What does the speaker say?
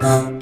Bye.